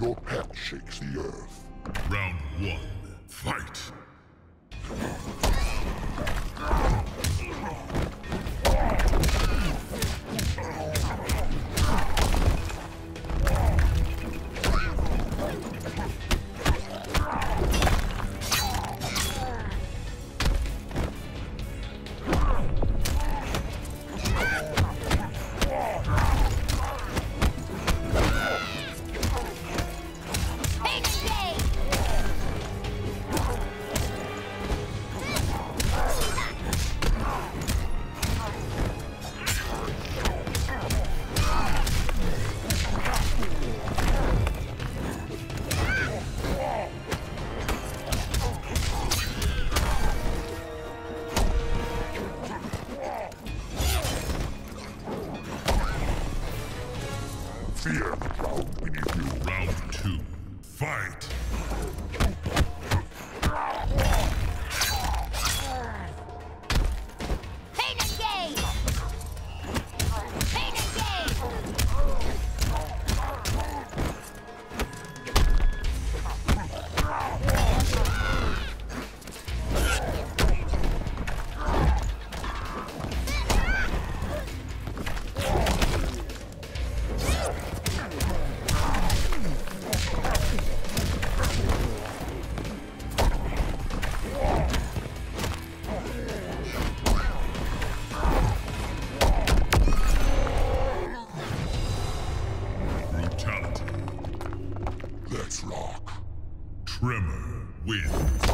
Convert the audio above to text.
Your pet shakes the earth. Round one, Fear the ground beneath you. Round two, fight. Rock. Tremor wins.